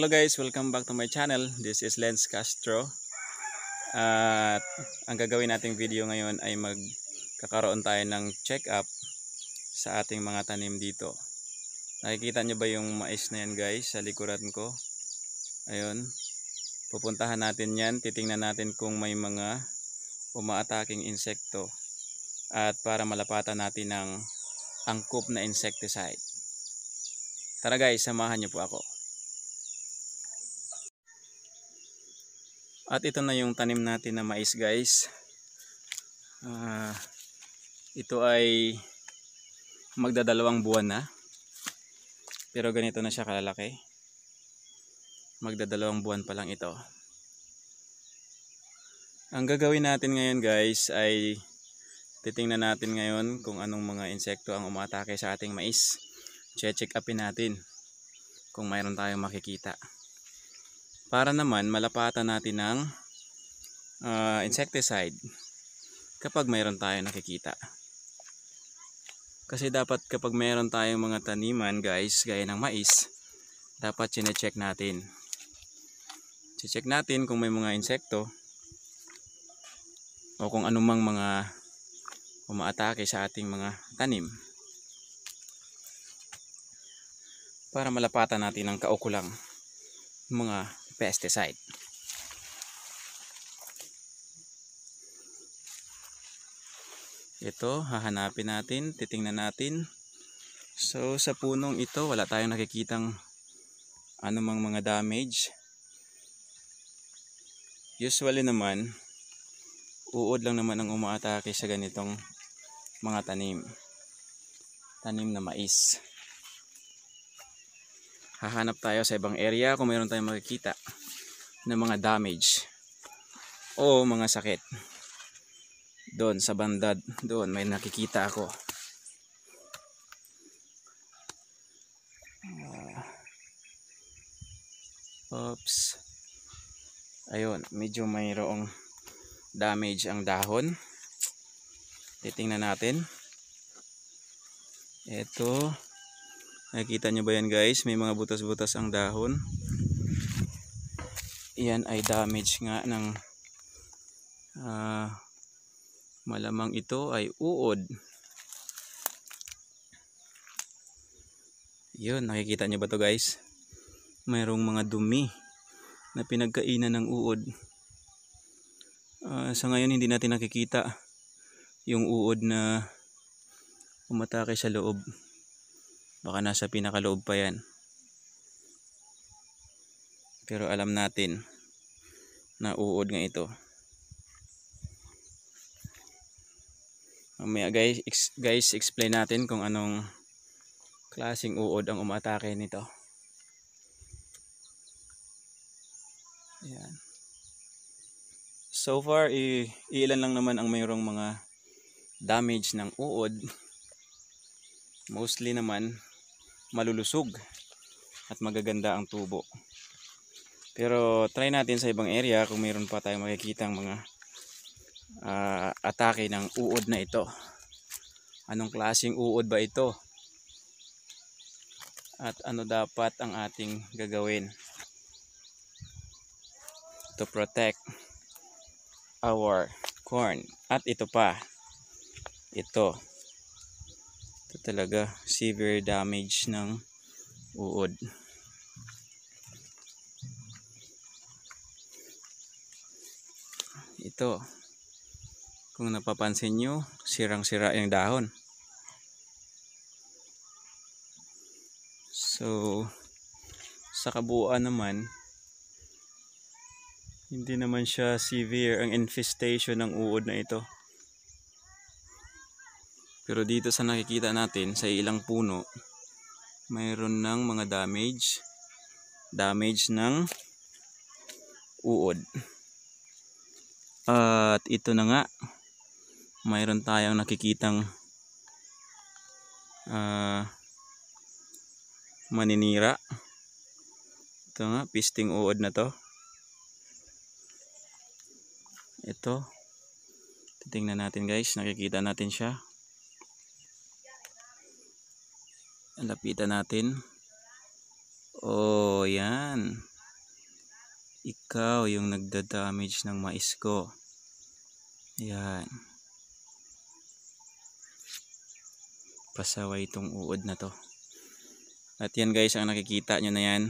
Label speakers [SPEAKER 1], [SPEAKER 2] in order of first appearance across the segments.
[SPEAKER 1] Hello guys, welcome back to my channel. This is Lens Castro. At ang gagawin nating video ngayon ay magkakaroon tayo ng check-up sa ating mga tanim dito. Nakikita nyo ba yung mais na yan guys sa likuran ko? Ayun. Pupuntahan natin yan. Titingnan natin kung may mga umaataking insekto. At para malapatan natin ng angkop na insecticide. Tara guys, samahan nyo po ako. At ito na yung tanim natin na mais guys. Uh, ito ay magdadalawang buwan na. Pero ganito na siya kalalaki. Magdadalawang buwan pa lang ito. Ang gagawin natin ngayon guys ay titingnan natin ngayon kung anong mga insekto ang umatake sa ating mais. Che-check upin natin kung mayroon tayong makikita para naman malapatan natin ng uh, insecticide kapag mayroon tayo nakikita. Kasi dapat kapag mayroon tayong mga taniman guys gaya ng mais dapat chine-check natin. Check natin kung may mga insekto o kung anumang mga umaatake sa ating mga tanim. Para malapatan natin ang kaukulang mga pesticide. Ito, hahanapin natin, titingnan natin. So, sa punong ito, wala tayong nakikitang anumang mga damage. Usually naman, uod lang naman ang umaatake sa ganitong mga tanim. Tanim na mais hahanap tayo sa ibang area kung mayroon tayong makikita ng mga damage o mga sakit. Doon sa bandad doon may nakikita ako. Uh, oops. Ayun medyo mayroong damage ang dahon. Titingnan natin. Ito Nakikita nyo ba yan guys? May mga butas-butas ang dahon. Yan ay damage nga ng uh, malamang ito ay uod. Yun, nakikita nyo ba to guys? Mayroong mga dumi na pinagkainan ng uod. Uh, sa ngayon hindi natin nakikita yung uod na umatake sa loob baka nasa pinakaloob pa yan. Pero alam natin na uod nga ito. Mamaya guys, ex, guys explain natin kung anong klaseng uod ang umatake nito. Yan so far ilan lang naman ang mayroong mga damage ng uod. Mostly naman malulusog at magaganda ang tubo. Pero try natin sa ibang area kung mayroon pa tayong makikita ang mga uh, atake ng uod na ito. Anong klaseng uod ba ito? At ano dapat ang ating gagawin to protect our corn? At ito pa. Ito ito talaga severe damage ng uod. Ito kung napapansin nyo sirang sira yung dahon. So sa kabuuan naman hindi naman siya severe ang infestation ng uod na ito pero dito sa nakikita natin sa ilang puno, mayroon ng mga damage. Damage ng uod. At ito na nga, mayroon tayong nakikitang uh, maninira. Ito nga, pisting uod na to. Ito. Titingnan natin guys, nakikita natin siya. Lapitan natin Oh, yan. Ikaw yung nagda-damage ng mais ko. Yan. Pasaway itong uod na to. At yan guys, ang nakikita nyo na yan.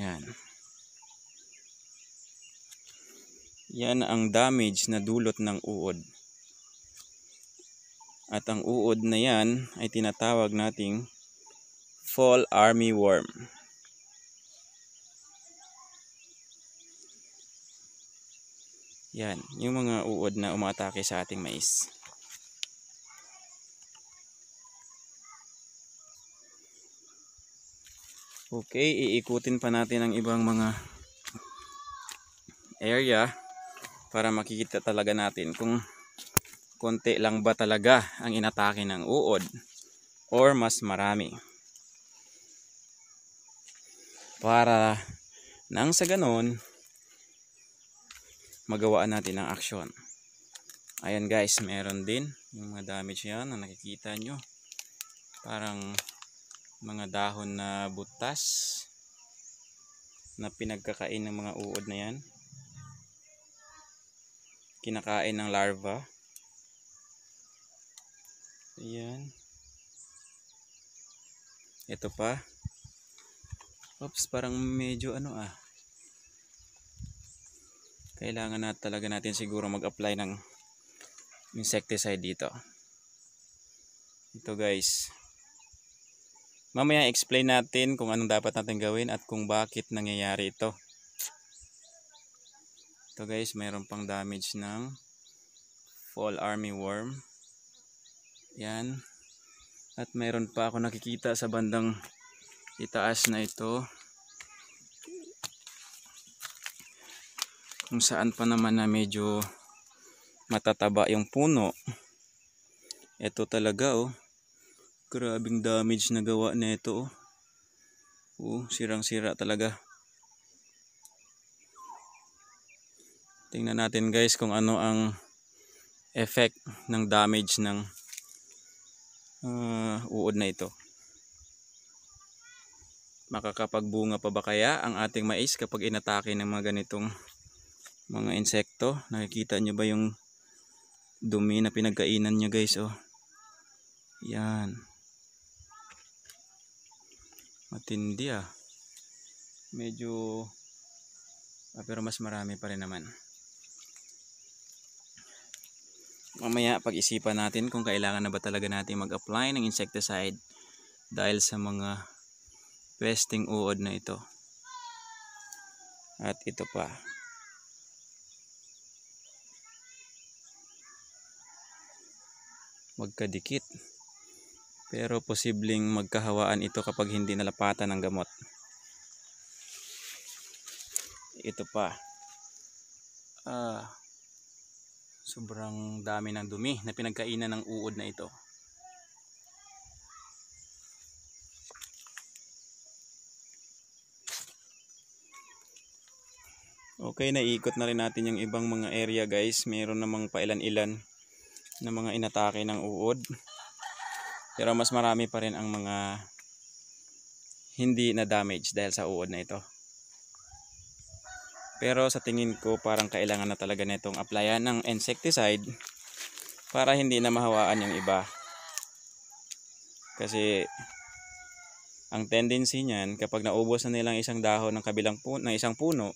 [SPEAKER 1] Yan. Yan ang damage na dulot ng uod. At ang uod na yan ay tinatawag nating fall army worm. Yan, yung mga uod na umatake sa ating mais. Okay, iikutin pa natin ang ibang mga area para makikita talaga natin kung konti lang ba talaga ang inatake ng uod or mas marami. Para nang sa ganon, magawaan natin ang aksyon. Ayan guys, meron din yung mga damage yan na nakikita nyo. Parang mga dahon na butas na pinagkakain ng mga uod na yan. Kinakain ng larva. Ayan. Ito pa. Oops, parang medyo ano ah. Kailangan na talaga natin siguro mag-apply ng insecticide dito. Ito guys. Mamaya explain natin kung anong dapat natin gawin at kung bakit nangyayari ito. Ito guys mayroon pang damage ng fall army worm yan. At mayroon pa ako nakikita sa bandang itaas na ito. Kung saan pa naman na medyo matataba yung puno. Ito talaga oh. Grabing damage na gawa na ito oh, oh sirang sira talaga. Tingnan natin guys kung ano ang effect ng damage ng uh, uod na ito. Makakapagbunga pa ba kaya ang ating mais kapag inatake ng mga ganitong mga insekto? Nakikita nyo ba yung dumi na pinagkainan nyo guys? Oh yan. Matindi ah. Medyo ah, pero mas marami pa rin naman mamaya pag-isipan natin kung kailangan na ba talaga natin mag-apply ng insecticide dahil sa mga pesting uod na ito at ito pa magkadikit. Pero posibleng magkahawaan ito kapag hindi nalapatan ng gamot. Ito pa. Ah, sobrang dami ng dumi na pinagkainan ng uod na ito. Okay, naiikot na rin natin yung ibang mga area guys. Meron namang pailan-ilan ng mga inatake ng uod pero mas marami pa rin ang mga hindi na damage dahil sa uod na ito pero sa tingin ko parang kailangan na talaga nitong applyan ng insecticide para hindi na mahawaan yung iba kasi ang tendency niyan kapag naubos na nilang isang dahon ng kabilang puno, ng isang puno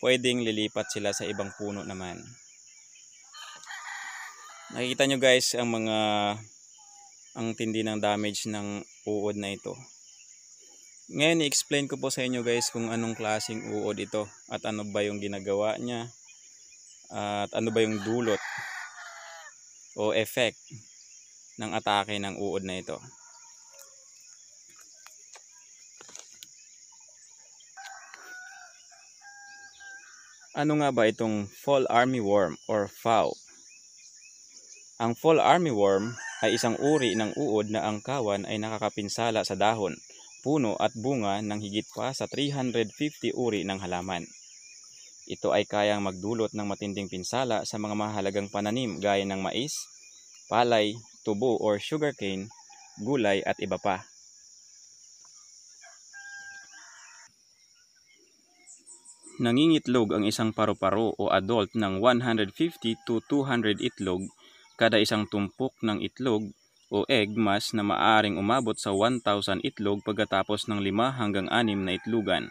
[SPEAKER 1] pwedeng lilipat sila sa ibang puno naman Nakikita nyo guys ang mga ang tindi ng damage ng uod na ito. Ngayon i-explain ko po sa inyo guys kung anong klaseng uod ito at ano ba yung ginagawa niya at ano ba yung dulot o effect ng atake ng uod na ito. Ano nga ba itong fall army worm or FAW? Ang fall armyworm ay isang uri ng uod na ang kawan ay nakakapinsala sa dahon, puno at bunga ng higit pa sa 350 uri ng halaman. Ito ay kayang magdulot ng matinding pinsala sa mga mahalagang pananim gaya ng mais, palay, tubo or sugarcane, gulay at iba pa. Nangingitlog ang isang paru-paro o adult ng 150 to 200 itlog kada isang tumpok ng itlog o egg mass na maaring umabot sa 1,000 itlog pagkatapos ng 5 hanggang 6 na itlogan.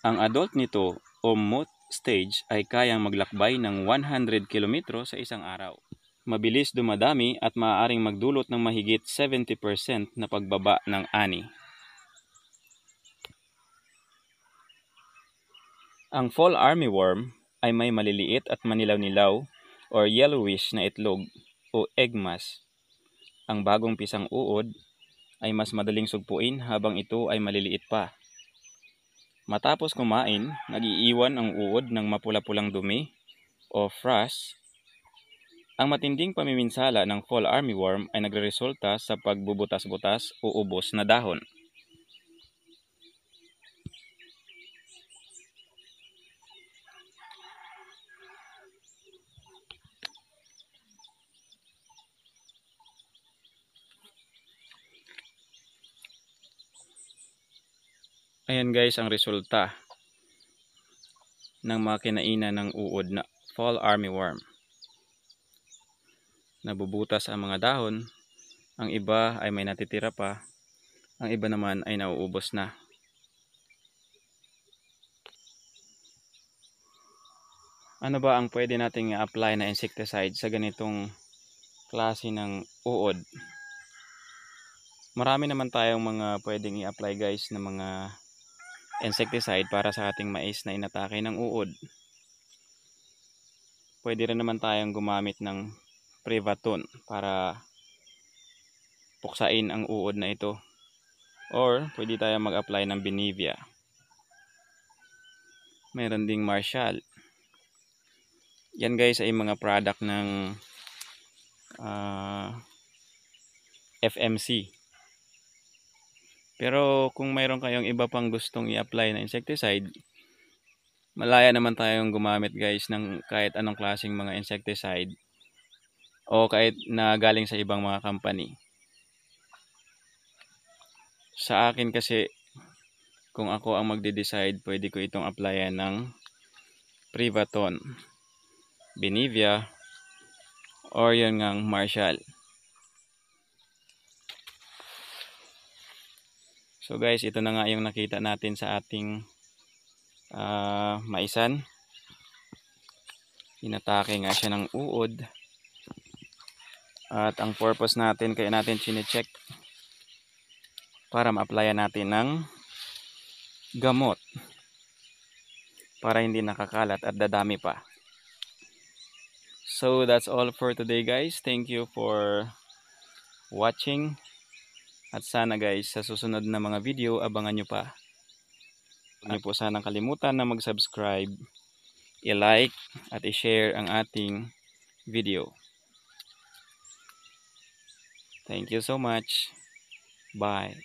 [SPEAKER 1] Ang adult nito o moth stage ay kayang maglakbay ng 100 km sa isang araw. Mabilis dumadami at maaaring magdulot ng mahigit 70% na pagbaba ng ani. Ang fall armyworm ay may maliliit at manilaw-nilaw or yellowish na itlog o egg mass. Ang bagong pisang uod ay mas madaling sugpuin habang ito ay maliliit pa. Matapos kumain, nagiiwan ang uod ng mapula-pulang dumi o frass. Ang matinding pamiminsala ng fall armyworm ay nagreresulta sa pagbubutas-butas o ubos na dahon. Ayan guys ang resulta ng mga kinainan ng uod na fall armyworm. Nabubutas ang mga dahon, ang iba ay may natitira pa, ang iba naman ay nauubos na. Ano ba ang pwede nating i-apply na insecticide sa ganitong klase ng uod? Marami naman tayong mga pwedeng i-apply guys na mga insecticide para sa ating mais na inatake ng uod. Pwede rin naman tayong gumamit ng Privaton para puksain ang uod na ito. Or pwede tayong mag-apply ng Benevia. Meron ding Marshall. Yan guys ay mga product ng uh, ah, FMC pero kung mayroon kayong iba pang gustong i-apply na insecticide, malaya naman tayong gumamit guys ng kahit anong klaseng mga insecticide o kahit na galing sa ibang mga company. Sa akin kasi, kung ako ang magde-decide, pwede ko itong applyan ng Privaton, Benevia, or yun ngang Marshall. So guys, ito na nga yung nakita natin sa ating uh, maisan. Inatake nga siya ng uod. At ang purpose natin, kaya natin chine-check para ma-applyan natin ng gamot para hindi nakakalat at dadami pa. So that's all for today guys. Thank you for watching. At sana guys, sa susunod na mga video, abangan nyo pa. Huwag nyo po sanang kalimutan na mag-subscribe, i-like, at i-share ang ating video. Thank you so much. Bye.